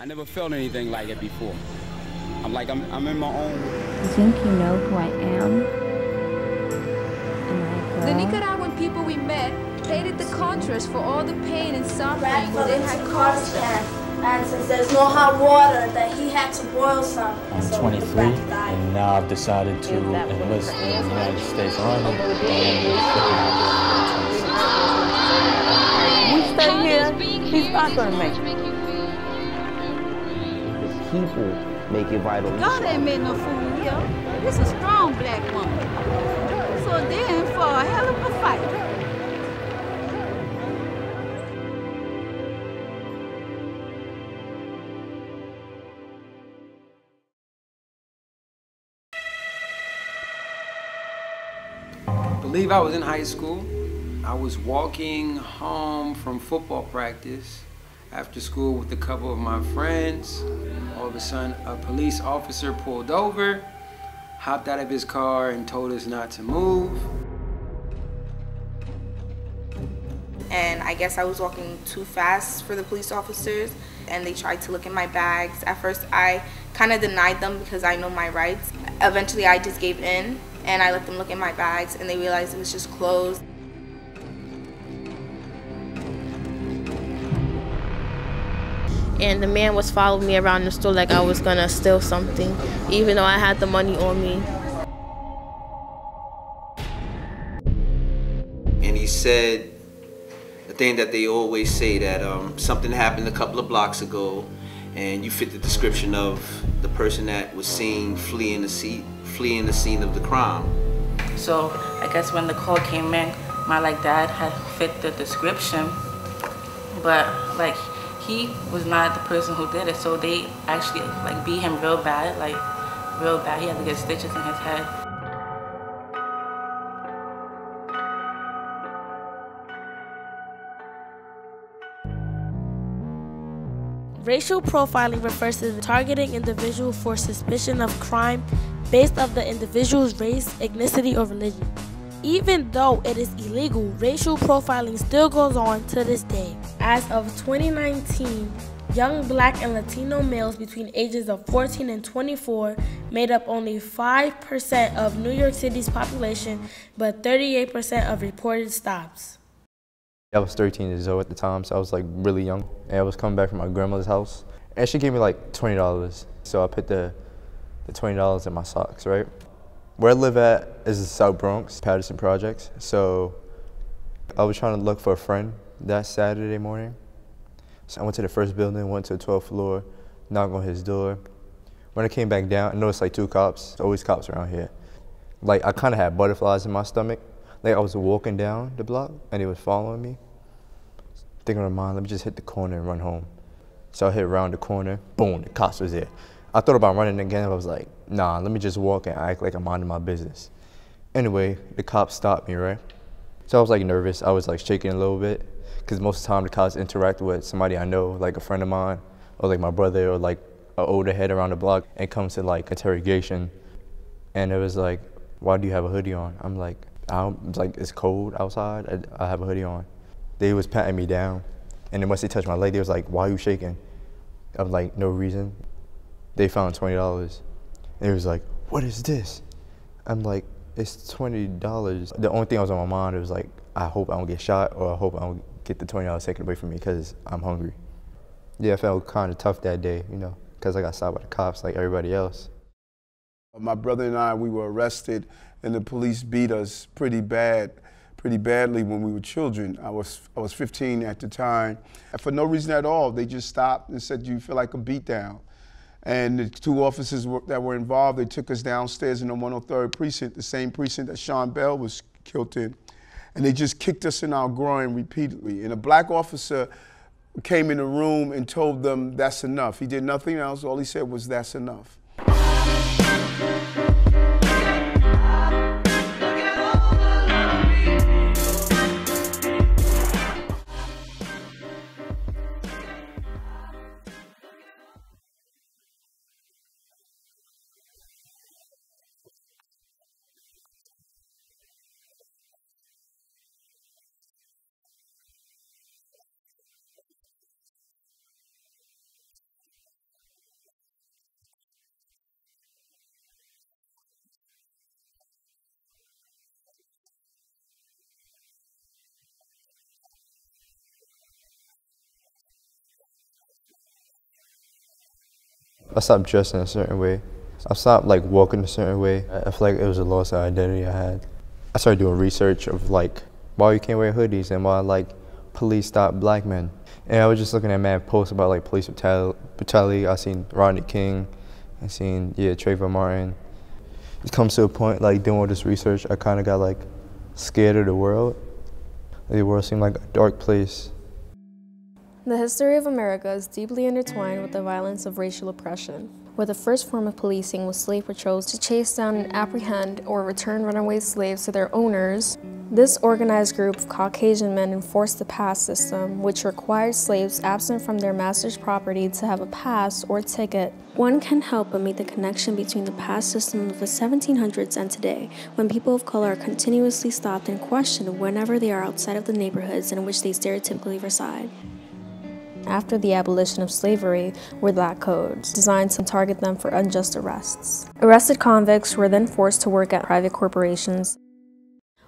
I never felt anything like it before. I'm like, I'm, I'm in my own. You think you know who I am? Am I a? The Nicaraguan people we met hated the Contras for all the pain and suffering they had caused them. And since there's no hot water, that he had to boil some. I'm So 23, he's about to die. and now I've decided to enlist in the United States Army. And We stay here, he's not gonna make it. The people make it vital. God ain't made no fool here. This is a strong black woman. So then for a hell of a fight. I believe I was in high school. I was walking home from football practice after school with a couple of my friends. All of a sudden, a police officer pulled over, hopped out of his car, and told us not to move. and I guess I was walking too fast for the police officers and they tried to look in my bags. At first I kind of denied them because I know my rights. Eventually I just gave in and I let them look in my bags and they realized it was just clothes. And the man was following me around the store like I was gonna steal something, even though I had the money on me. and he said the thing that they always say that um, something happened a couple of blocks ago and you fit the description of the person that was seen fleeing the scene fleeing the scene of the crime So I guess when the call came in, my like dad had fit the description, but like he was not the person who did it. So they actually like beat him real bad, like real bad. He had to get stitches in his head. Racial profiling refers to targeting individual for suspicion of crime based on the individual's race, ethnicity, or religion. Even though it is illegal, racial profiling still goes on to this day. As of 2019, young black and Latino males between ages of 14 and 24 made up only 5% of New York City's population, but 38% of reported stops. I was 13 years old at the time, so I was like really young. And I was coming back from my grandmother's house. And she gave me like $20. So I put the, the $20 in my socks, right? Where I live at is the South Bronx, Patterson Projects. So I was trying to look for a friend that Saturday morning. So I went to the first building, went to the 12th floor, knocked on his door. When I came back down, I noticed like two cops, always cops around here. Like I kind of had butterflies in my stomach. Like I was walking down the block and he was following me. Thinking in my mind, let me just hit the corner and run home. So I hit around the corner, boom, the cops was there. I thought about running again, but I was like, nah, let me just walk and act like I'm minding my business. Anyway, the cops stopped me, right? So I was like nervous, I was like shaking a little bit, because most of the time the cops interact with somebody I know, like a friend of mine, or like my brother, or like an older head around the block, and comes to like interrogation. And it was like, why do you have a hoodie on? I'm like, I was like, it's cold outside, I, I have a hoodie on. They was patting me down, and then once they touched my leg, they was like, why are you shaking? I'm like, no reason. They found twenty dollars. They was like, what is this? I'm like, it's twenty dollars. The only thing that was on my mind was like, I hope I don't get shot, or I hope I don't get the twenty dollars taken away from me because I'm hungry. Yeah, I felt kind of tough that day, you know, because I got stopped by the cops like everybody else. My brother and I, we were arrested, and the police beat us pretty bad, pretty badly when we were children. I was, I was 15 at the time. And for no reason at all, they just stopped and said, "You feel like a beatdown." And the two officers were, that were involved, they took us downstairs in the 103rd precinct, the same precinct that Sean Bell was killed in, and they just kicked us in our groin repeatedly. And a black officer came in the room and told them that's enough. He did nothing else. All he said was that's enough. I stopped dressing a certain way. I stopped like walking a certain way. I feel like it was a loss of identity I had. I started doing research of like why you can't wear hoodies and why like police stop black men. And I was just looking at mad posts about like police brutality. I seen Rodney King. I seen yeah Trayvon Martin. It comes to a point like doing all this research, I kind of got like scared of the world. The world seemed like a dark place. The history of America is deeply intertwined with the violence of racial oppression, where the first form of policing was slave patrols to chase down and apprehend or return runaway slaves to their owners. This organized group of Caucasian men enforced the pass system, which required slaves absent from their master's property to have a pass or ticket. One can help but make the connection between the pass system of the 1700s and today, when people of color are continuously stopped and questioned whenever they are outside of the neighborhoods in which they stereotypically reside after the abolition of slavery were black codes designed to target them for unjust arrests. Arrested convicts were then forced to work at private corporations.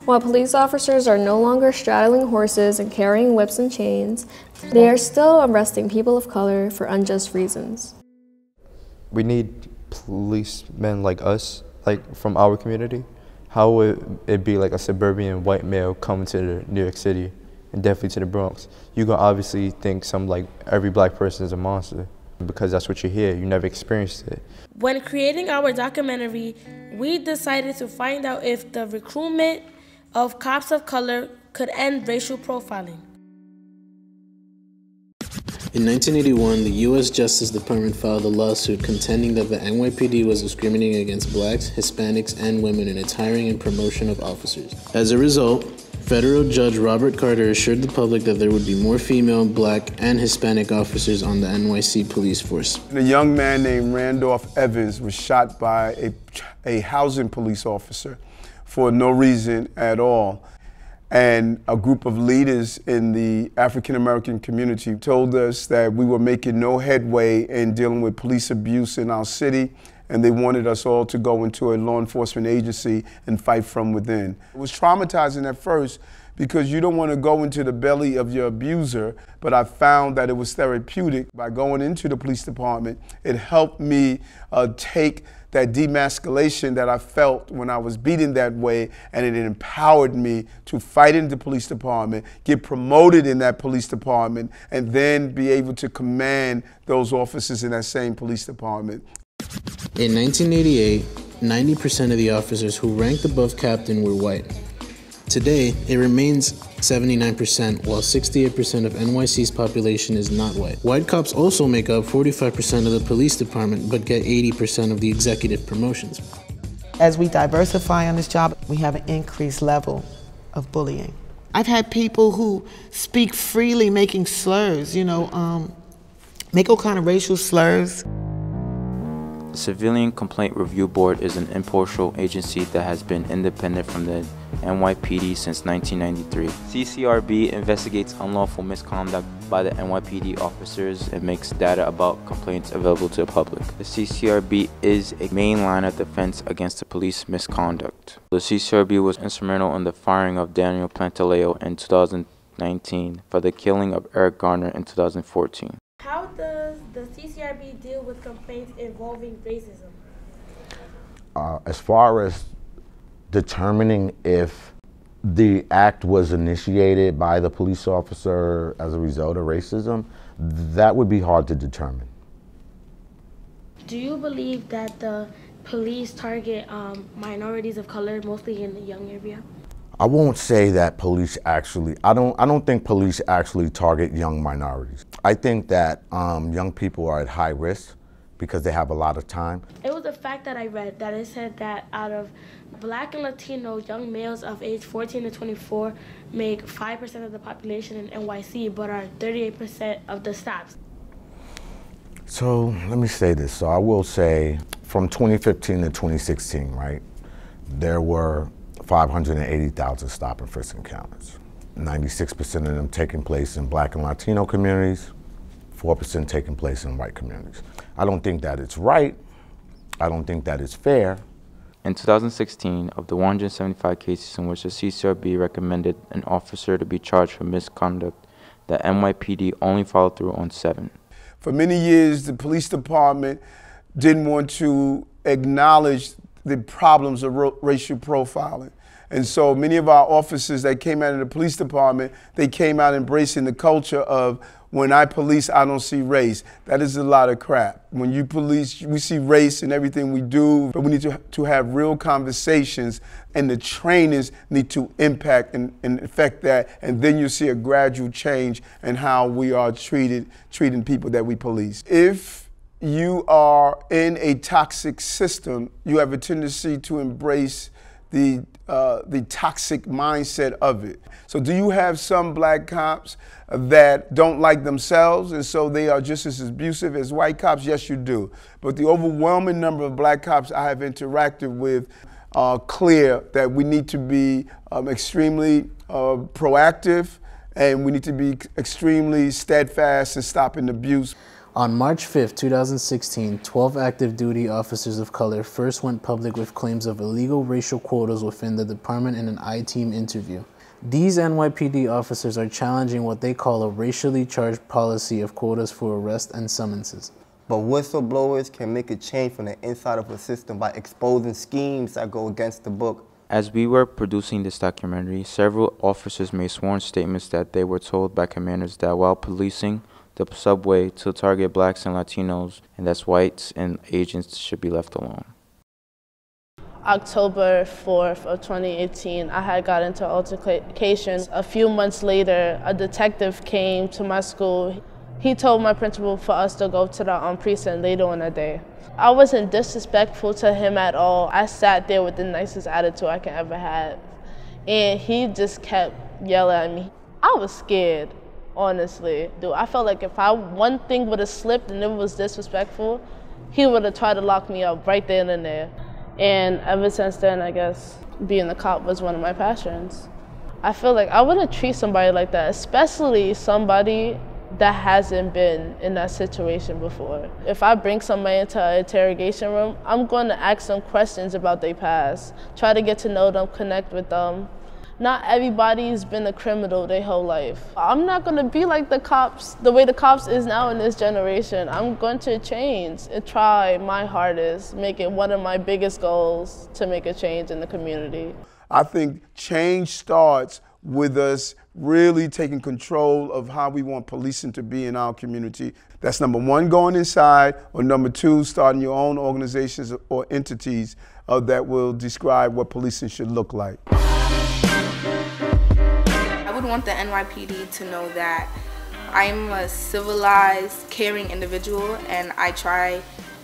While police officers are no longer straddling horses and carrying whips and chains, they are still arresting people of color for unjust reasons. We need policemen like us, like from our community. How would it be like a suburban white male coming to New York City and definitely to the Bronx, you're gonna obviously think some like every black person is a monster because that's what you hear. You never experienced it. When creating our documentary, we decided to find out if the recruitment of cops of color could end racial profiling. In 1981, the U.S. Justice Department filed a lawsuit contending that the NYPD was discriminating against blacks, Hispanics, and women in its hiring and promotion of officers. As a result, Federal Judge Robert Carter assured the public that there would be more female, black, and Hispanic officers on the NYC police force. A young man named Randolph Evans was shot by a, a housing police officer for no reason at all. And a group of leaders in the African American community told us that we were making no headway in dealing with police abuse in our city and they wanted us all to go into a law enforcement agency and fight from within. It was traumatizing at first because you don't want to go into the belly of your abuser, but I found that it was therapeutic. By going into the police department, it helped me uh, take that demasculation that I felt when I was beaten that way, and it empowered me to fight in the police department, get promoted in that police department, and then be able to command those officers in that same police department. In 1988, 90% of the officers who ranked above captain were white. Today, it remains 79%, while 68% of NYC's population is not white. White cops also make up 45% of the police department, but get 80% of the executive promotions. As we diversify on this job, we have an increased level of bullying. I've had people who speak freely making slurs, you know, um, make all kind of racial slurs. The Civilian Complaint Review Board is an impartial agency that has been independent from the NYPD since 1993. CCRB investigates unlawful misconduct by the NYPD officers and makes data about complaints available to the public. The CCRB is a main line of defense against the police misconduct. The CCRB was instrumental in the firing of Daniel Pantaleo in 2019 for the killing of Eric Garner in 2014. How does the CCRB deal with complaints involving racism? Uh, as far as determining if the act was initiated by the police officer as a result of racism, that would be hard to determine. Do you believe that the police target um, minorities of color mostly in the young area? I won't say that police actually, I don't, I don't think police actually target young minorities. I think that um, young people are at high risk because they have a lot of time. It was a fact that I read that it said that out of black and Latino young males of age 14 to 24 make 5% of the population in NYC, but are 38% of the stops. So let me say this. So I will say from 2015 to 2016, right, there were 580,000 stop and frisk encounters. 96% of them taking place in black and Latino communities, 4% taking place in white communities. I don't think that it's right. I don't think that it's fair. In 2016, of the 175 cases in which the CCRB recommended an officer to be charged for misconduct, the NYPD only followed through on seven. For many years, the police department didn't want to acknowledge the problems of racial profiling. And so many of our officers that came out of the police department, they came out embracing the culture of when I police, I don't see race. That is a lot of crap. When you police, we see race in everything we do, but we need to, to have real conversations and the trainings need to impact and, and affect that. And then you see a gradual change in how we are treated, treating people that we police. If you are in a toxic system, you have a tendency to embrace the uh, the toxic mindset of it. So, do you have some black cops that don't like themselves and so they are just as abusive as white cops? Yes, you do. But the overwhelming number of black cops I have interacted with are clear that we need to be um, extremely uh, proactive and we need to be extremely steadfast in stopping abuse. On March 5, 2016, 12 active duty officers of color first went public with claims of illegal racial quotas within the department in an I-team interview. These NYPD officers are challenging what they call a racially charged policy of quotas for arrest and summonses. But whistleblowers can make a change from the inside of a system by exposing schemes that go against the book. As we were producing this documentary, several officers made sworn statements that they were told by commanders that while policing, the subway to target blacks and Latinos, and that's whites and Asians should be left alone. October 4th of 2018, I had got into altercations. A few months later, a detective came to my school. He told my principal for us to go to the um, precinct later in the day. I wasn't disrespectful to him at all. I sat there with the nicest attitude I can ever have. And he just kept yelling at me. I was scared honestly. Dude, I felt like if I one thing would have slipped and it was disrespectful, he would have tried to lock me up right then and there. And ever since then, I guess being a cop was one of my passions. I feel like I wouldn't treat somebody like that, especially somebody that hasn't been in that situation before. If I bring somebody into an interrogation room, I'm going to ask them questions about their past, try to get to know them, connect with them, not everybody's been a criminal their whole life. I'm not gonna be like the cops, the way the cops is now in this generation. I'm going to change and try my hardest, make it one of my biggest goals to make a change in the community. I think change starts with us really taking control of how we want policing to be in our community. That's number one, going inside, or number two, starting your own organizations or entities uh, that will describe what policing should look like want the NYPD to know that I'm a civilized, caring individual and I try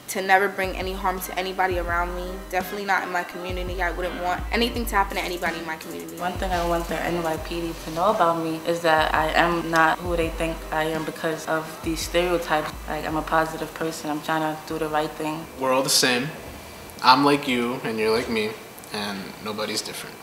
to never bring any harm to anybody around me. Definitely not in my community. I wouldn't want anything to happen to anybody in my community. One thing I want the NYPD to know about me is that I am not who they think I am because of these stereotypes. Like I'm a positive person. I'm trying to do the right thing. We're all the same. I'm like you and you're like me and nobody's different.